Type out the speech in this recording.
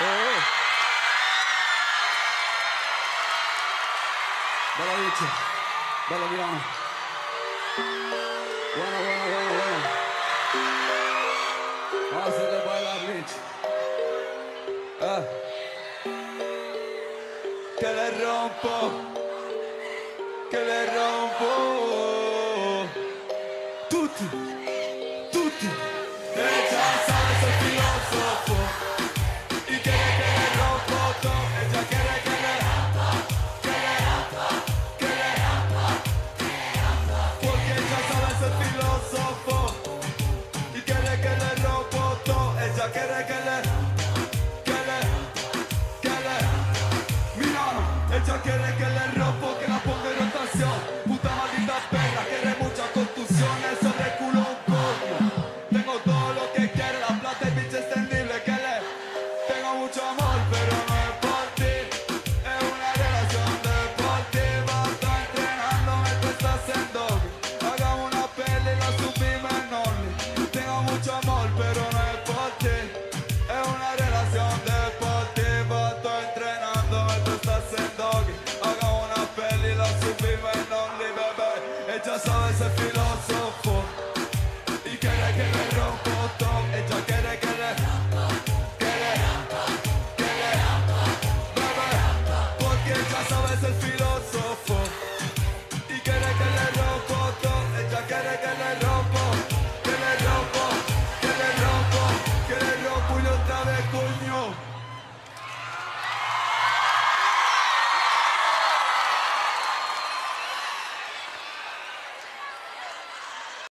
Oh, oh. Bella Vinci, bella Milano. Buona, buona, buona, buona. Basta che bella Vinci. Eh. Che le rompo, che le rompo. Tutti, tutti. E già y quiere que le robo todo. Ella quiere que le, que le, que le. Mira, ella quiere que le robo das heißt, viel aus.